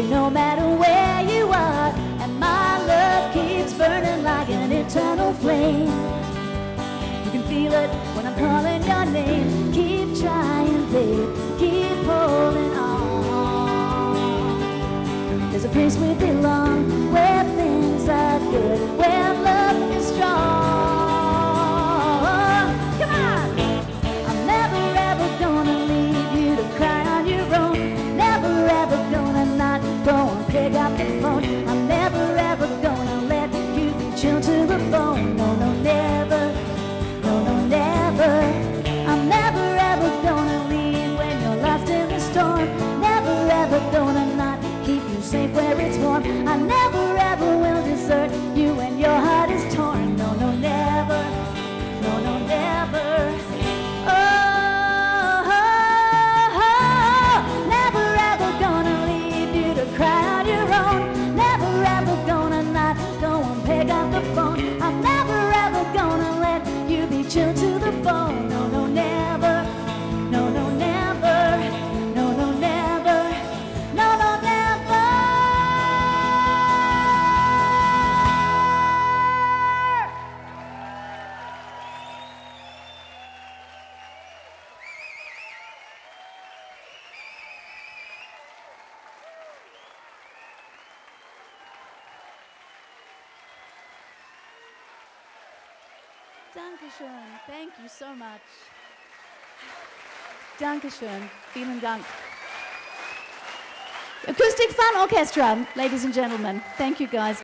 no matter where you are. And my love keeps burning like an eternal flame. You can feel it when I'm calling your name. Keep trying, babe. Keep holding on. There's a place we belong where things are good, it's warm. I never ever Dankeschön. Thank you so much. Dankeschön. Vielen Dank. Acoustic Fun Orchestra, ladies and gentlemen. Thank you guys.